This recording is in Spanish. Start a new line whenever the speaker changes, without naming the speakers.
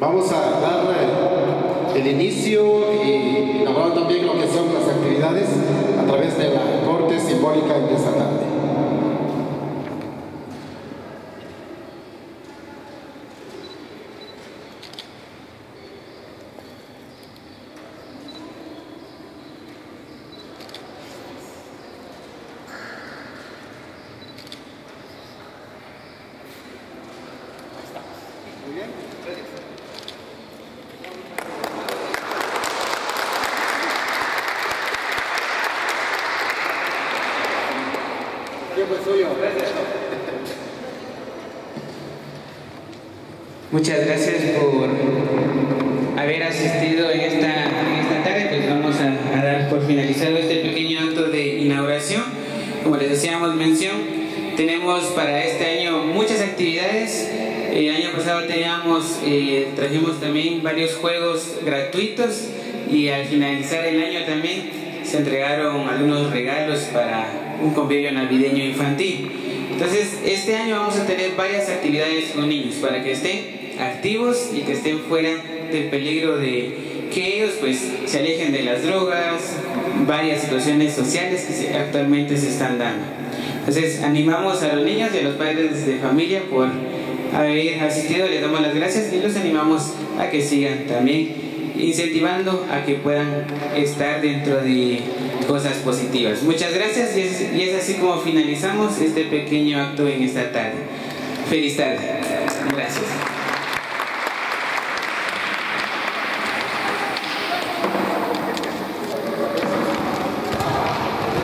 Vamos a dar eh, el inicio y inaugurar también lo que son las actividades a través de la corte simbólica en esta tarde.
Muchas gracias por haber asistido en esta, esta tarde. Pues vamos a, dar por finalizado este pequeño acto de inauguración. Como les decíamos mención, tenemos para este año muchas actividades. El año pasado teníamos, eh, trajimos también varios juegos gratuitos y al finalizar el año también se entregaron algunos regalos para un convenio navideño infantil. Entonces, este año vamos a tener varias actividades con niños para que estén activos y que estén fuera del peligro de que ellos pues se alejen de las drogas, varias situaciones sociales que actualmente se están dando. Entonces, animamos a los niños y a los padres de familia por haber asistido, les damos las gracias y los animamos a que sigan también incentivando a que puedan estar dentro de cosas positivas. Muchas gracias y es, así como finalizamos este pequeño acto en esta tarde. Feliz tarde. Gracias.